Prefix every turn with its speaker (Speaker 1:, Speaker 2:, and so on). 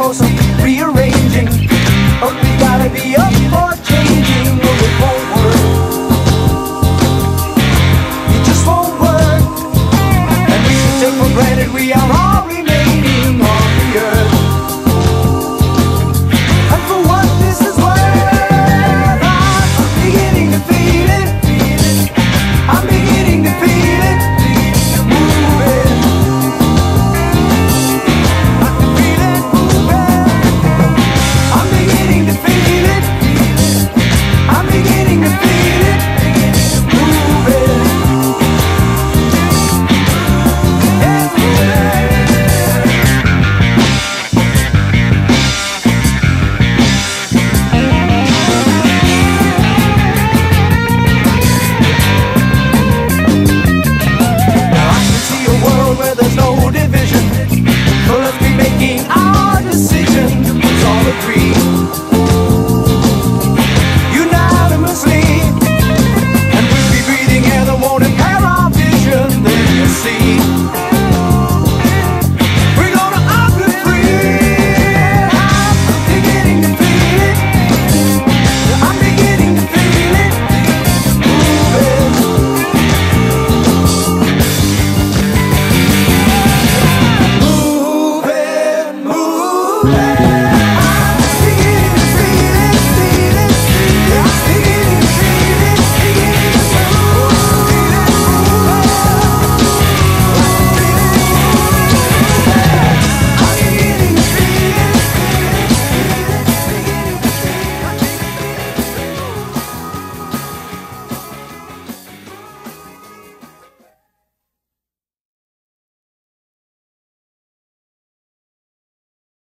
Speaker 1: ojos